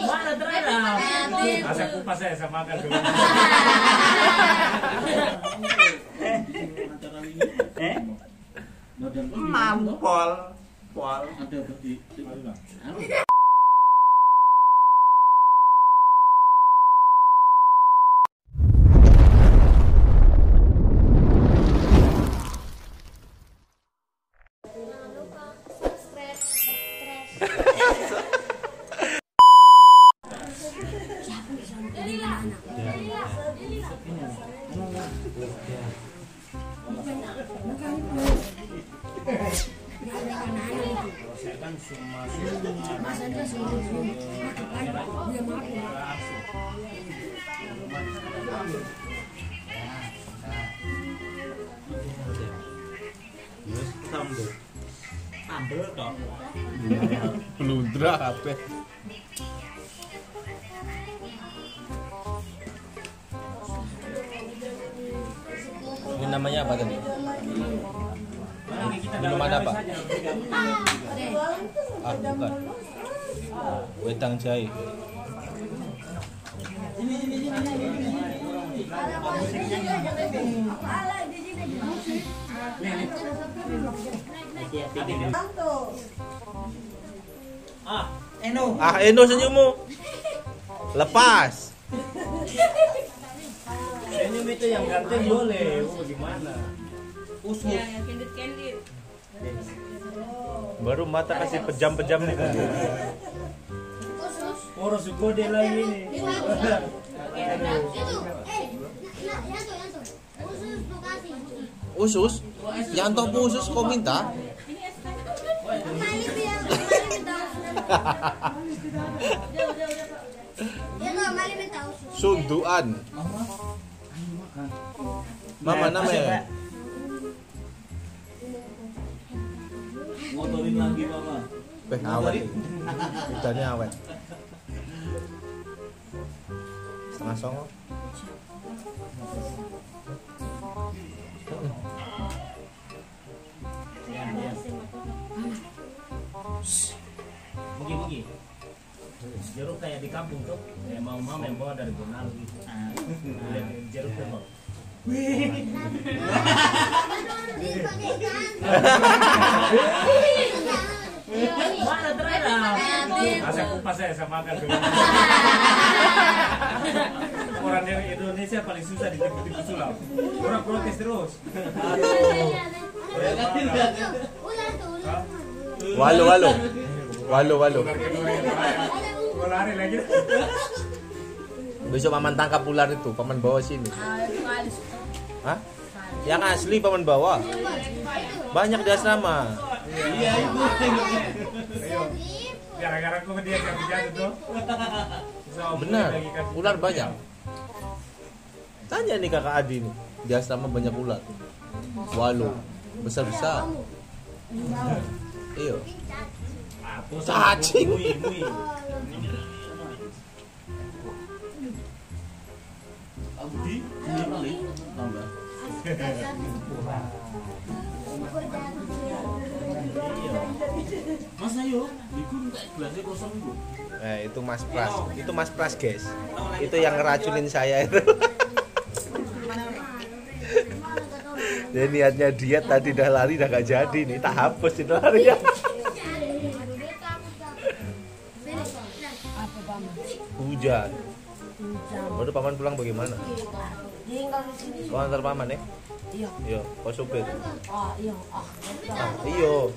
Mana terhadap? Masa kupas saya sama makan dulu. Eh? Mampol. Pol. Ada Blundra kabeh. Ini namanya apa tadi? kita Minuman apa? Ah, bukan. Wedang jahe. Ah, Eno. Ah, Eno senyummu. Lepas. Senyum itu yang ganteng boleh. Oh, gimana? Usus. Baru mata kasih pejam-pejam nih. Poros gode lagi nih. Usus? Yanto minta usus. Mali minta. Sunduan. Mama namanya. Motorin lagi mama. Weh, awet. Udarnya awet. Setengah songo. Mugi mugi. Jeruk kayak di kampung tuh, kayak mau mama yang bawa dari Bonal gitu. Lihat jeruk tuh. Mana? Masa kupas saya sama. Orang dari Indonesia paling susah di sulap. Orang protes terus. Walu, walu. Walu, walu. Gue lari lagi. Besok paman tangkap ular itu, paman bawa sini. Hah? Yang asli paman bawa. Banyak di asrama. Iya itu. Gara-gara gue dia jatuh jatuh tuh. Bisa omongin Benar, kan. ular banyak. Tanya nih kakak Adi nih, di asrama banyak ular. Walu, besar-besar. Iya. Apa sih? Cacing. Abdi, ini kali tambah. Mas ayo, iku gelasnya kosong iku. Nah, itu Mas Pras. Itu Mas Pras, guys. Itu yang ngeracunin saya itu. Dia niatnya diet tadi udah lari udah gak jadi nih. Tak hapus itu larinya. Hujan. Baru paman pulang bagaimana? Kau antar paman ya? iya Iya, kau supir. ah iya ah Ah, iyo,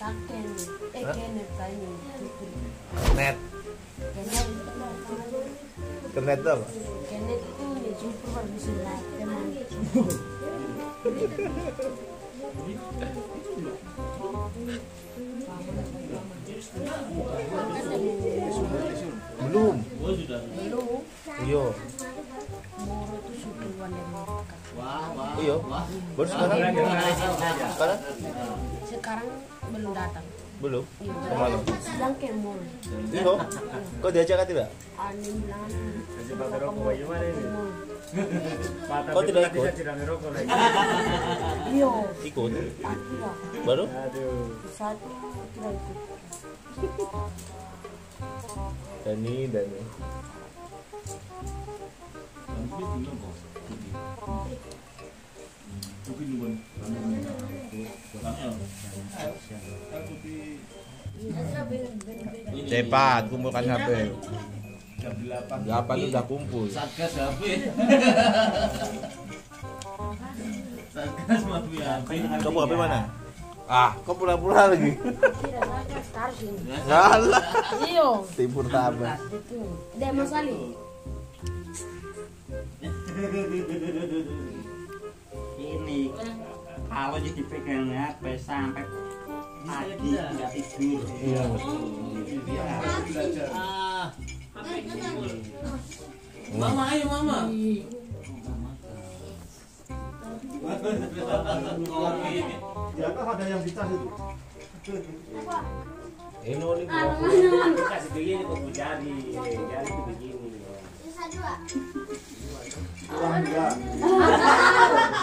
saken eh kene net. apa? kene itu super bisa lah teman Belum. Oh belum Iyo, moro itu suduan yang dekat Wah, wah. iyo. Wah. Baru sekarang? Sekarang? sekarang belum datang Belum. iya Ke mana? sedang ke mall Iyo. Kau diajak kan tidak? ane bilang Kau tidak ikut? tidak. Iya, Ikut. Baru? Aduh. Satu, Akira itu. Dani, Dani. Cepat, kumpulkan HP. jam 8. Delapan itu udah kumpul. Satgas HP. Satgas mati HP. Kamu HP mana? Ah, kau pura-pura lagi. Ngalah. Iya, Timur tabah. Mas Ali. Ini kalau jadi pegang HP sampai pagi nggak tidur Iya. Ah. Mama ayo mama. Ya kan ada yang di tas itu. Ini nih Kasih begini kok. Jari itu begini. Sisa dua. Pulang enggak.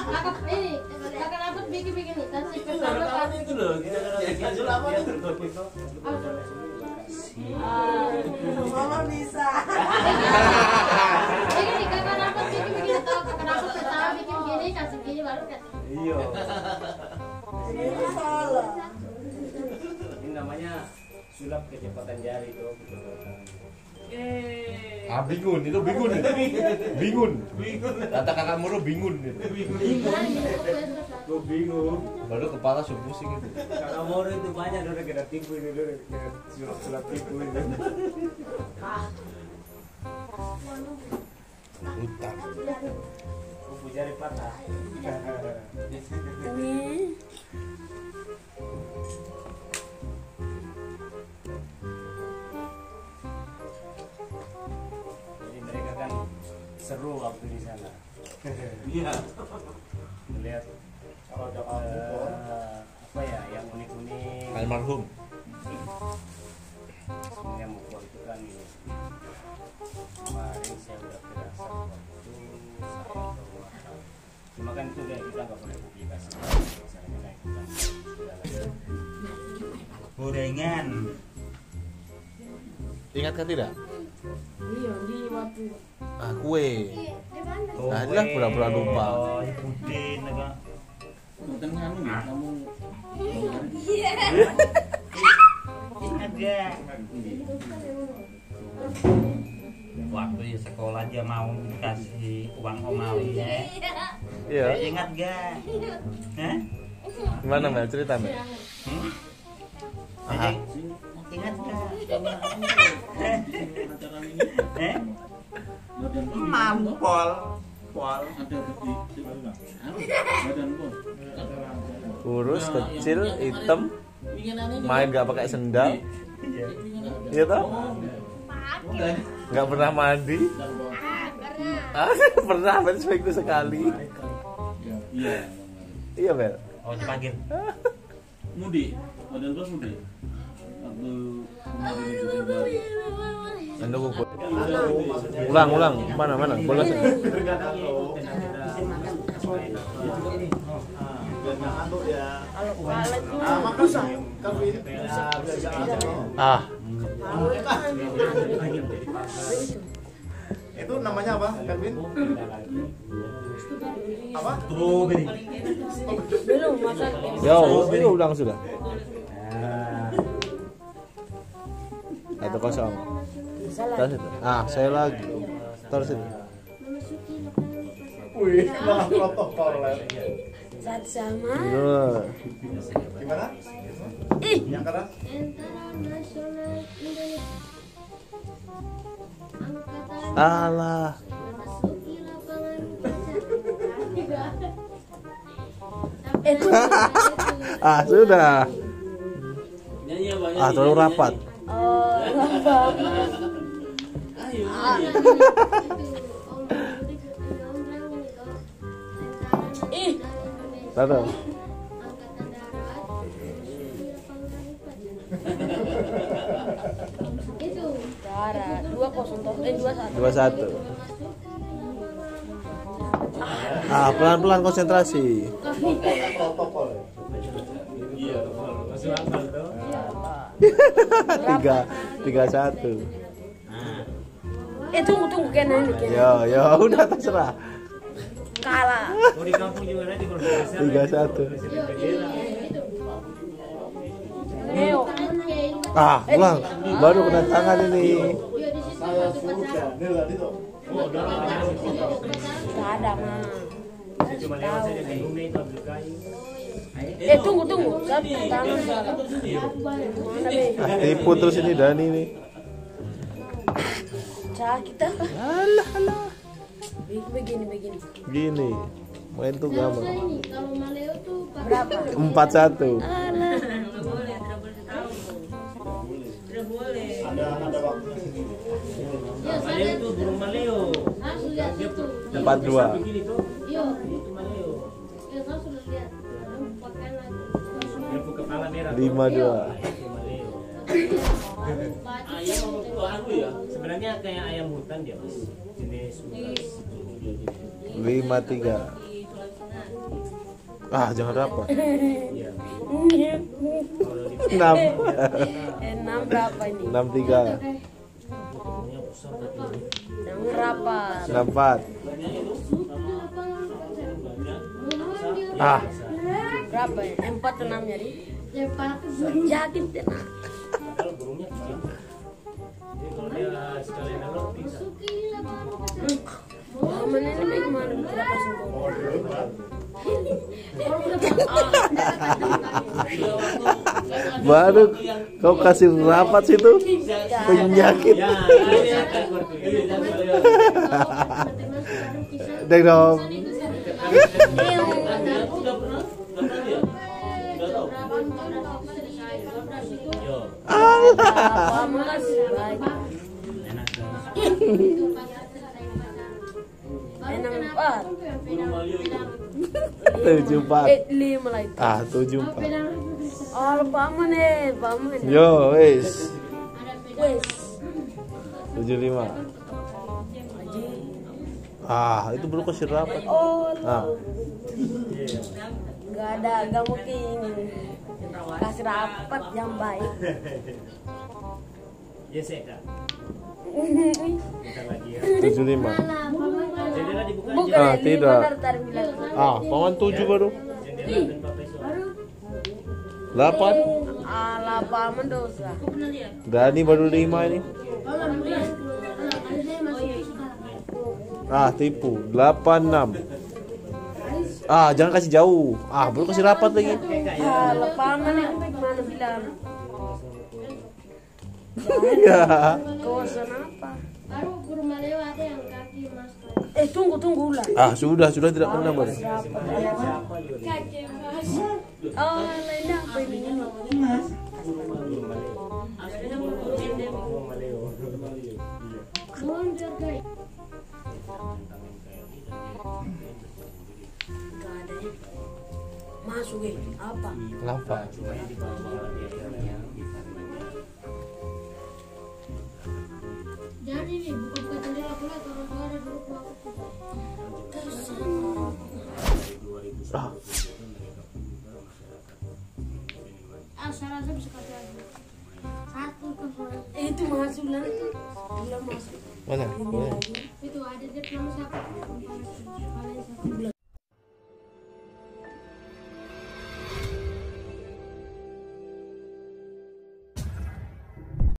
Kakak ini, kakak rambut kakak. itu loh. Kita apa. Ini kakak rambut kakak rambut pertama bikin begini, kasih baru kasih. Iya. Ini namanya sulap kecepatan jari tuh. Ah, bingun, itu bingun. Bingun. Kata kakak muru bingun. Gue bingung. Baru kepala sudah pusing itu. Kakak Moro itu banyak udah kena tipu ini udah kena sulap-sulap tipu ini. Utang. Kupu jari patah. Seru waktu di sana. Iya. Melihat eh, apa ya yang unik-unik. Almarhum. Sebenarnya mukul itu kan kemarin saya udah kerasa waktu. Cuma kan itu udah kita nggak boleh publikasi. Misalnya naik utang. gorengan Ingatkan tidak? Iya, di waktu Ah, kue. Mana? Nah, inilah pura-pura lupa. oh Bukan kamu ya, kamu. ingat gak waktu di sekolah aja mau dikasih uang omawi ya Iya. ingat gak Hah? Gimana Mel? Cerita Mel. Hmm? Ingat gak Acara ini eh badan mampol pol ada di badan pun. Kurus, kecil, hitam, main gak pakai sendal. Iya toh? Gak pernah mandi. Ah, pernah Mel seminggu sekali. Iya. Iya Mel. oh dipanggil Mudi, badan pun mudi. Kumpul. Ulang, ulang. Mana, mana? Bola Ah. Ah, Itu namanya apa, Kevin? Apa? belum masa yo, ini ulang sudah. Satu kosong. Terus itu. Ah, saya lagi. Terus itu. Wih, malah protokol. Satu sama. Dua. Gimana? Yang keras? Indonesia. Alah. memasuki lapangan kerja. Itu Ah, sudah. Ah, terlalu rapat. oh, gampang. Ih, Tahu. Darat Itu toh, eh dua satu. Dua satu. memasuki lapangan Ah, pelan-pelan konsentrasi. Protokol. Iya. Tiga, tiga satu. Eh tunggu tunggu kena ini kena. Yo, yo, udah terserah. Kalah. Di kampung juga nanti kalau. Tiga satu. Neo. Ah, pulang. Baru kena tangan ini. Saya. Oh. Gak ada mah. Eh tunggu tunggu. Be? Ah, tipu terus ini Dani nih. Cah kita. Alah, alah. Be- Begini begini. Gini. Main tuh ini. Kalau Maleo tuh Berapa? Empat satu. Ada ada waktunya sendiri. Ya, saya Maleo itu burung maleo. saya sudah lihat itu. Empat dua. Begini tuh. Yo, Itu maleo. ya saya sudah lihat. Ada pakai lagi. Yang punya kepala merah. tuh. Lima dua. Maleo. Mau ke anu ya? Sebenarnya kayak ayam hutan dia mas. Jenis ulas. Lima tiga. Ah, jangan rapat. Iya. Di Enam. Enam berapa ini? Enam tiga. Enam berapa? Enam empat. Ah, Berapa ya? Empat enam jadi. Cepat. Yakin tenang. Baru kau kasih rapat situ penyakit. Ya. Deng dong. Udah Tujuh empat. Eh lima lagi. Ah, tujuh empat. Oh paman eh paman. Yo, wes. Wes. Tujuh lima. Ah, itu baru kasih rapat. Oh Ah, Gak ada, gak mungkin kasih rapat yang baik. Saya kak. Kita lagi ya. Dibuka. Bukan Ah, tidak. Ah, paman tujuh baru. Papai suara. Delapan. Ala paman dosa. Dani baru lima ini. Ah, tipu. Delapan enam. Ah, jangan kasih jauh. Ah, baru kasih rapat lagi. Ala paman yang bagaimana bilang? Ya. Kosan apa? Baru guru Maleo ada yang. Eh tunggu tunggu ulang. Ah, sudah, sudah tidak kena baru. Oh lain apa ini? Ya. Masuk eh apa? Kenapa? Jadi nih buka buka jendela pula kalau mana? Mana? Itu ada dia siapa?